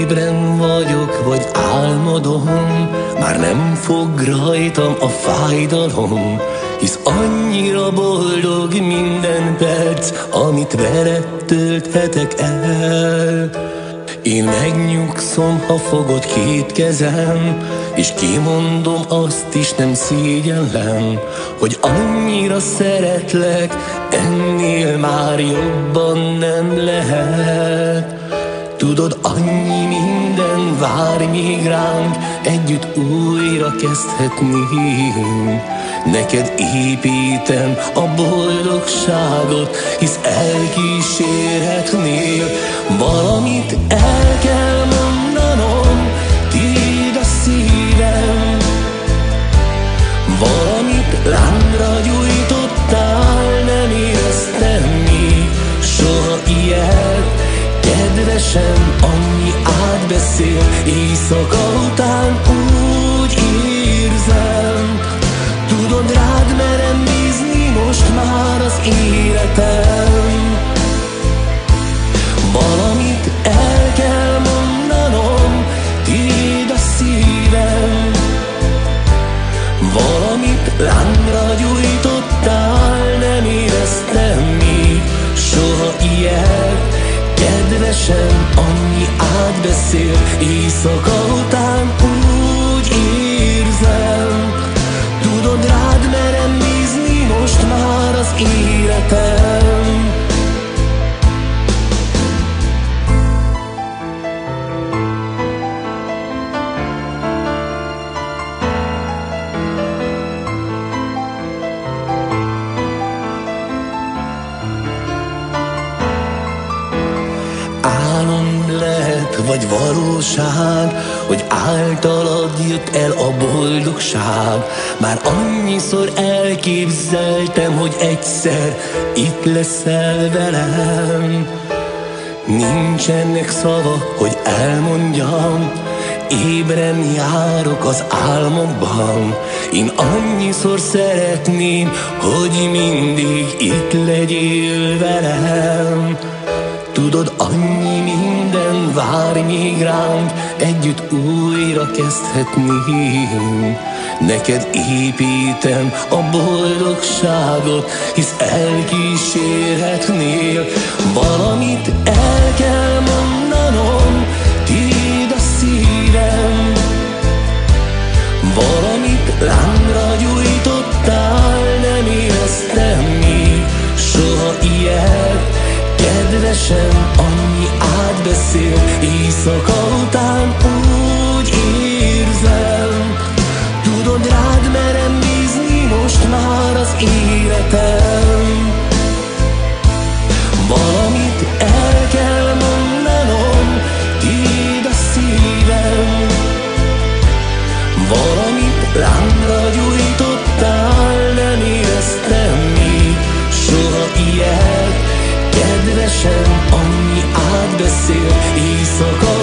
Ébren vagyok, vagy álmodom Már nem fog rajtam a fájdalom Hisz annyira boldog minden perc Amit veled tölthetek el. Én megnyugszom, ha fogod két kezem És kimondom, azt is nem szégyellem Hogy annyira szeretlek Ennél már jobban nem lehet Tudod, annyi minden vár még ránk Együtt újra kezdhetnénk. Neked építem a boldogságot Hisz elkísérhetnél. Valamit el kell mondanom Tiéd a szívem. Valamit lángra gyújtottál Nem éreztem még soha ilyet Kedvesem, annyi átbeszél Éjszaka után úgy érzem. Tudod, rád merem bízni most már az életem Kedvesem, annyi átbeszél Éjszaka után valóság, hogy általad jött el a boldogság. Már annyiszor elképzeltem, hogy egyszer itt leszel velem. Nincsenek szava, hogy elmondjam, Ébren járok az álmokban Én annyiszor szeretném, hogy mindig itt legyél velem Tudod, annyi vár együtt újra kezdhetnénk. Neked építem a boldogságot, hisz elkísérhetnél. Valamit el kell mondanom, Kedvesem, annyi átbeszél Éjszaka után úgy érzem. Tudod, rád merem bízni most már az életem Kedvesem, annyi átbeszél Éjszaka